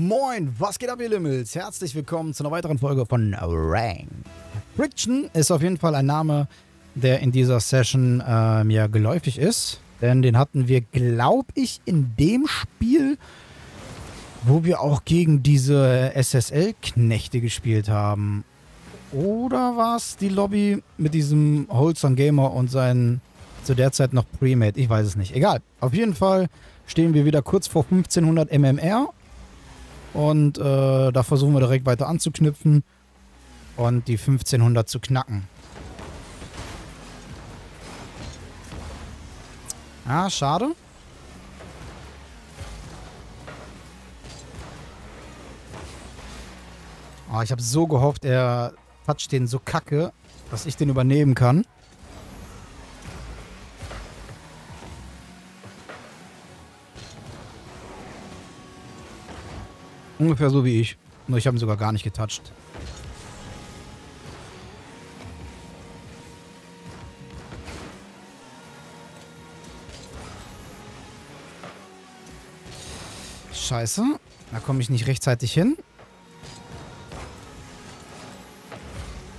Moin, was geht ab, ihr Limmels? Herzlich willkommen zu einer weiteren Folge von Rang. Friction ist auf jeden Fall ein Name, der in dieser Session äh, mir geläufig ist. Denn den hatten wir, glaube ich, in dem Spiel, wo wir auch gegen diese SSL-Knechte gespielt haben. Oder war es die Lobby mit diesem Holzern Gamer und seinen zu der Zeit noch Premade? Ich weiß es nicht. Egal. Auf jeden Fall stehen wir wieder kurz vor 1500 MMR und äh, da versuchen wir direkt weiter anzuknüpfen und die 1500 zu knacken. Ah, schade. Oh, ich habe so gehofft, er toucht den so kacke, dass ich den übernehmen kann. Ungefähr so wie ich. Nur ich habe ihn sogar gar nicht getoucht. Scheiße. Da komme ich nicht rechtzeitig hin.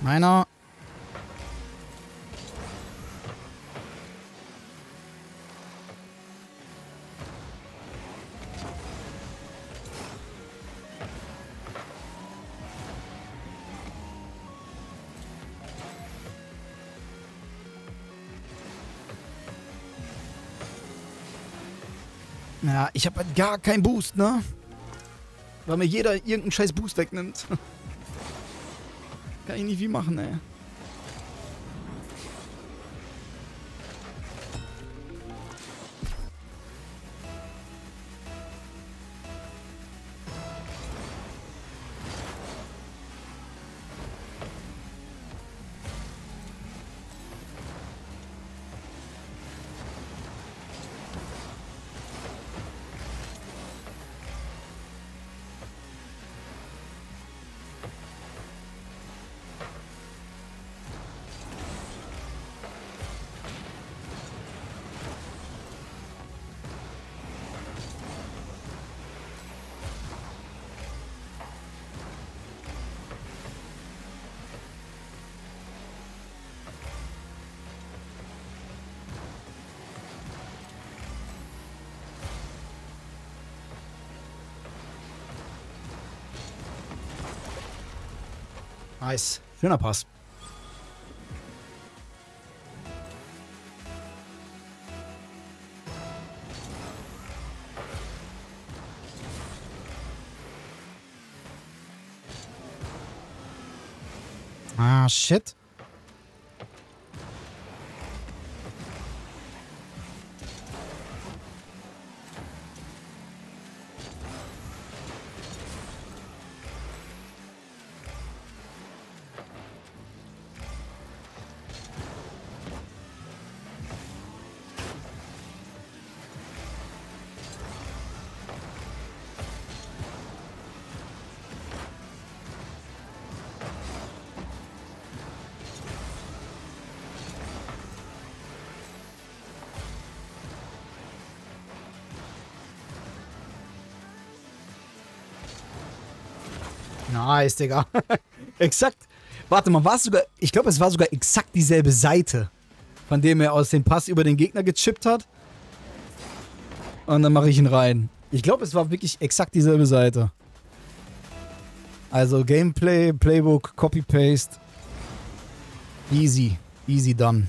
Meiner. Ich habe halt gar keinen Boost, ne? Weil mir jeder irgendeinen scheiß Boost wegnimmt. Kann ich nicht wie machen, ey. Nice. Schöner Pass. Ah, shit. Nice, Digga. exakt. Warte mal, war es sogar. Ich glaube, es war sogar exakt dieselbe Seite, von dem er aus dem Pass über den Gegner gechippt hat. Und dann mache ich ihn rein. Ich glaube, es war wirklich exakt dieselbe Seite. Also Gameplay, Playbook, Copy-Paste. Easy. Easy done.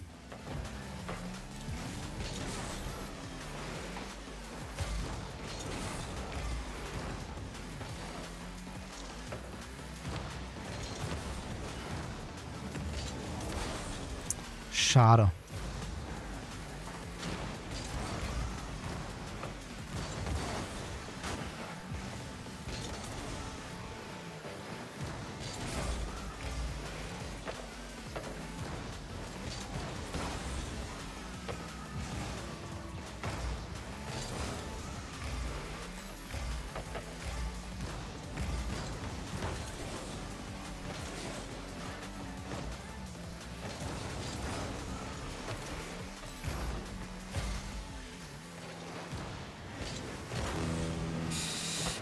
Schade.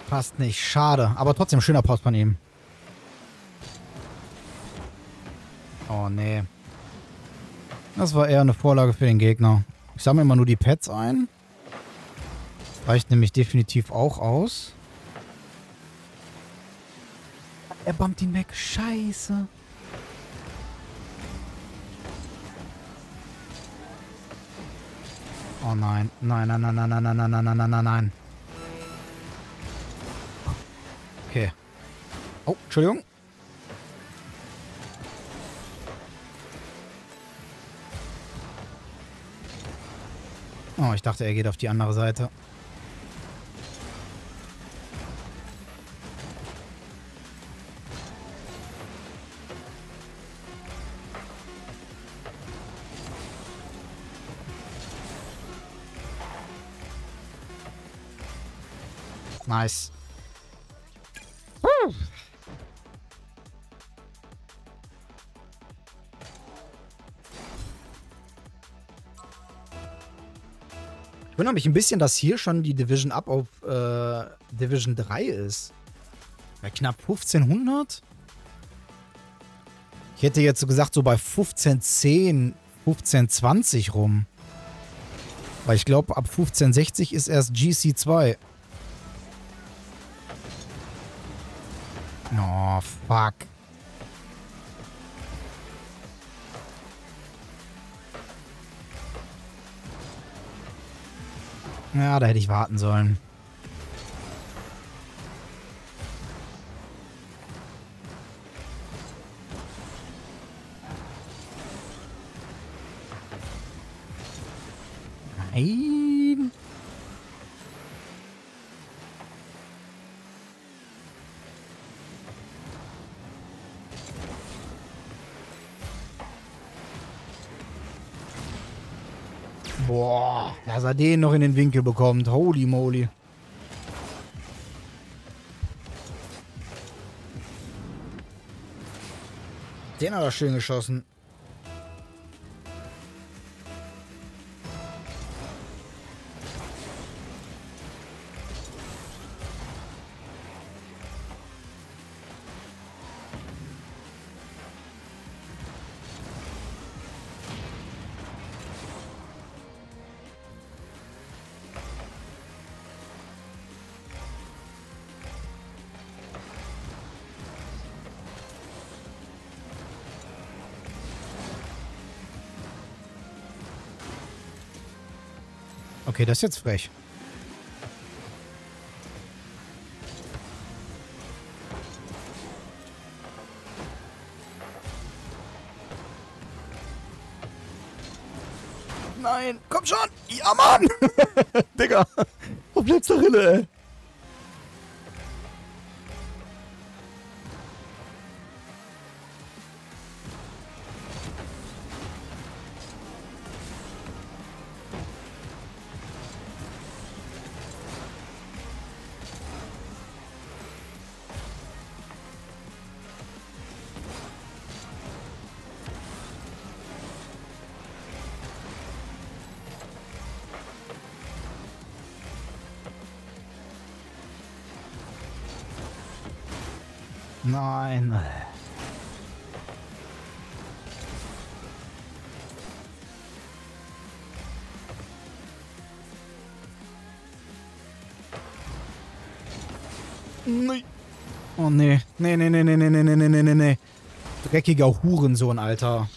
Passt nicht. Schade. Aber trotzdem schöner Post von ihm. Oh, nee. Das war eher eine Vorlage für den Gegner. Ich sammle immer nur die Pets ein. Reicht nämlich definitiv auch aus. Er bombt ihn weg. Scheiße. Oh nein. Nein, nein, nein, nein, nein, nein, nein, nein, nein, nein, Okay. Oh, Entschuldigung. Oh, ich dachte, er geht auf die andere Seite. Nice. Ich wundere mich ein bisschen, dass hier schon die Division Up auf äh, Division 3 ist. Bei knapp 1500? Ich hätte jetzt so gesagt, so bei 1510, 1520 rum. Weil ich glaube, ab 1560 ist erst GC2. Oh, fuck. Ja, da hätte ich warten sollen. Boah, dass er den noch in den Winkel bekommt. Holy moly. Den hat er schön geschossen. Okay, das ist jetzt frech. Nein, komm schon! Ja, Mann! Digga! Auf letzter Rille, ey. Nein. Nee. Oh nee. Nee, nee, nee, nee, nee, nee, nee, nee, nee, nee. Dreckiger Hurensohn, Alter.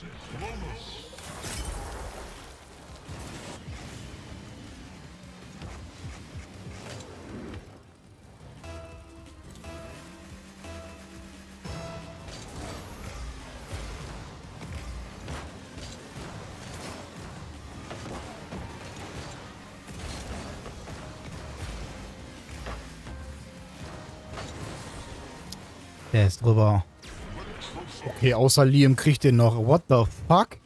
Drüber. Okay, außer Liam kriegt den noch. What the fuck?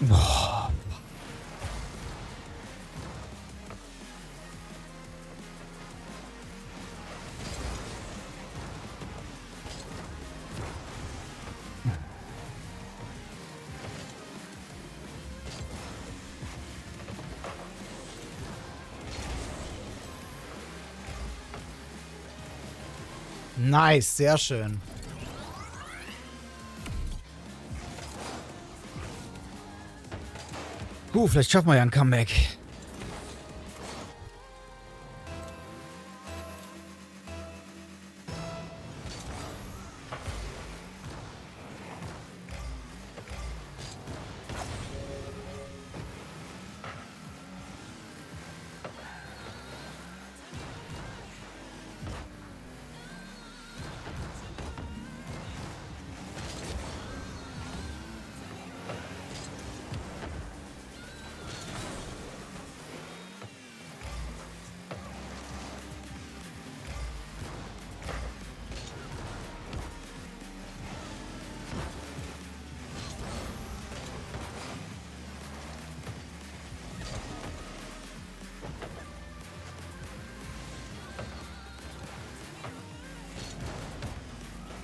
Boah. Nice, sehr schön. Uh, vielleicht schaffen wir ja ein Comeback.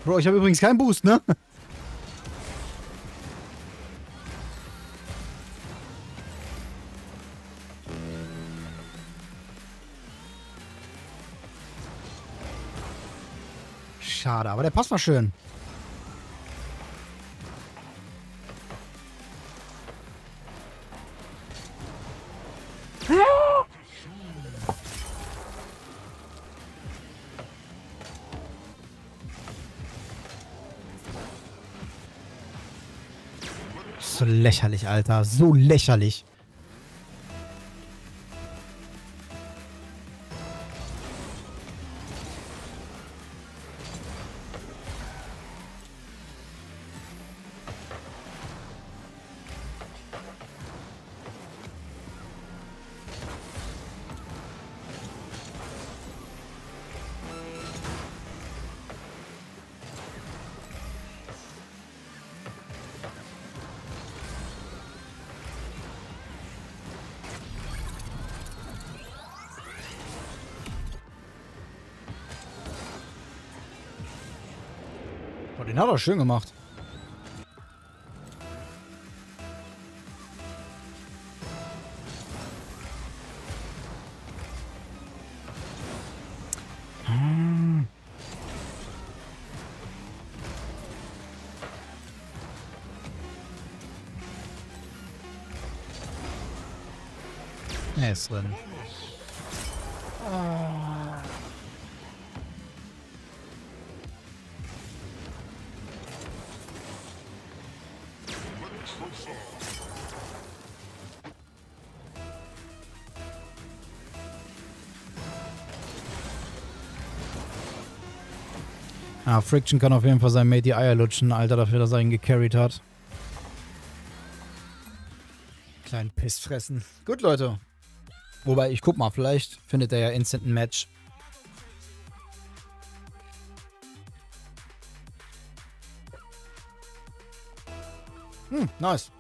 Bro, ich habe übrigens keinen Boost, ne? Schade, aber der passt mal schön. Lächerlich, Alter. So lächerlich. Oh, den hat er schön gemacht. Hm. Er. Ah, Friction kann auf jeden Fall sein Mate die Eier lutschen, Alter, dafür, dass er ihn gecarried hat. Kleinen Piss fressen. Gut, Leute. Wobei, ich guck mal, vielleicht findet er ja instant ein Match. Hm, nice.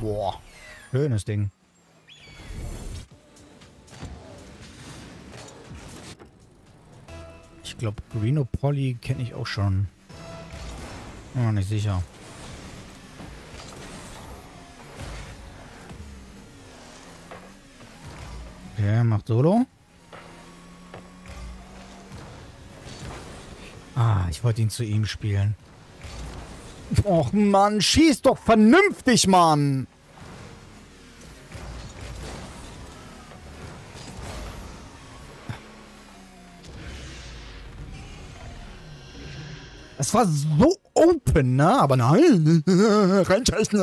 Boah, schönes Ding. Ich glaube, Greeno Polly kenne ich auch schon. Bin mir nicht sicher. Okay, macht Solo. Ah, ich wollte ihn zu ihm spielen. Och Mann, schieß doch vernünftig, Mann! Es war so open, ne? Aber nein. Reinscheißen.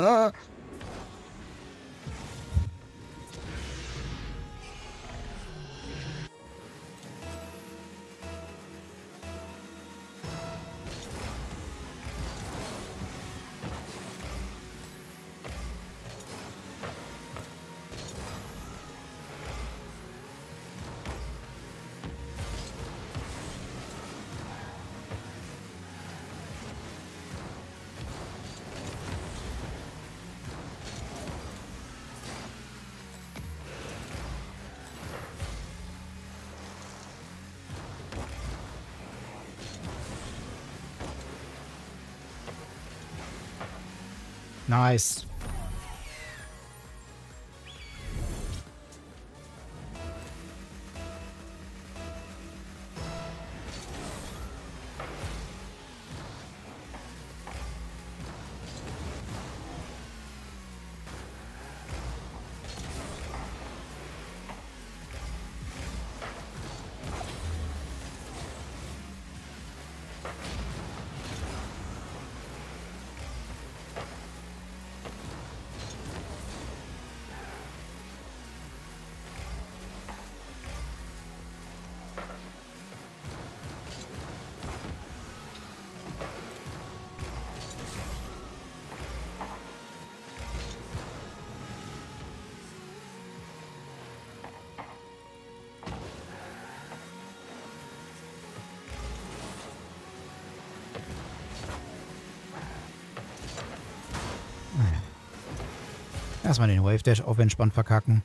Nice. Erstmal den Wave Dash auf entspannt verkacken.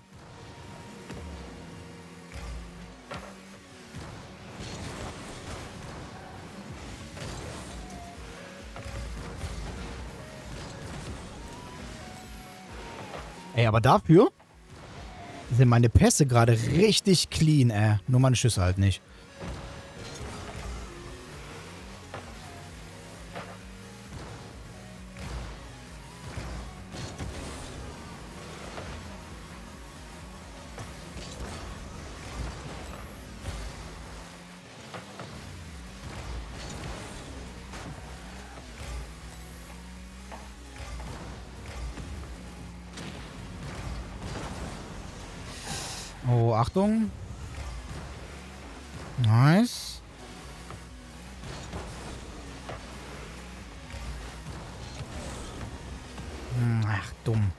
Ey, aber dafür sind meine Pässe gerade richtig clean, ey. Nur meine Schüsse halt nicht. Achtung. Nice. Hm, Ach, dumm.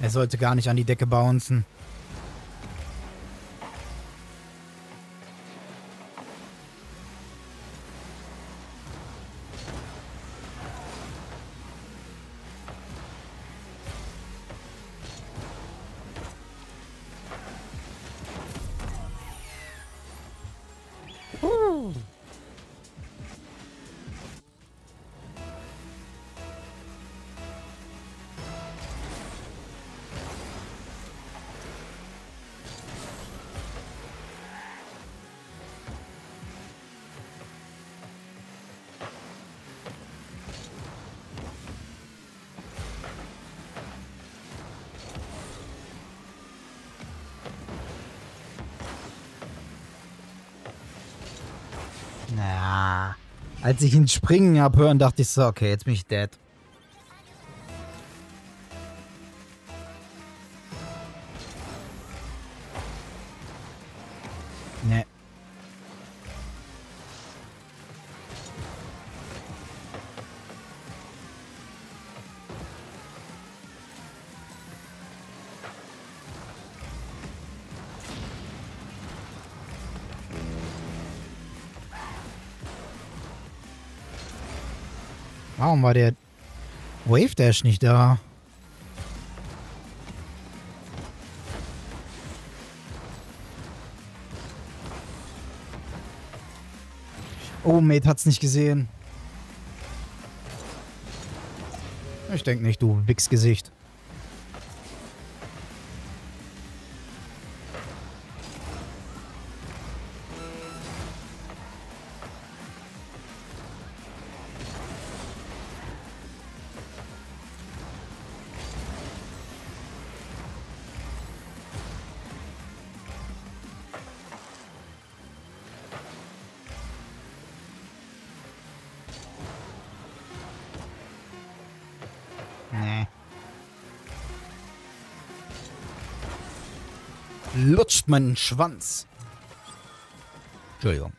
Er sollte gar nicht an die Decke bouncen. Na, als ich ihn springen hab hören, dachte ich so, okay, jetzt bin ich dead. Wave Dash nicht da? Oh, Mate hat's nicht gesehen. Ich denke nicht, du Wichsgesicht. Lutscht meinen Schwanz. Entschuldigung.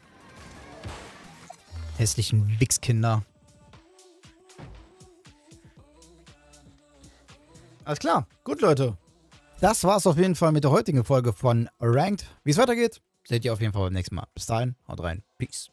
Hässlichen Wichskinder. Alles klar. Gut, Leute. Das war's auf jeden Fall mit der heutigen Folge von Ranked. Wie es weitergeht, seht ihr auf jeden Fall beim nächsten Mal. Bis dahin, haut rein. Peace.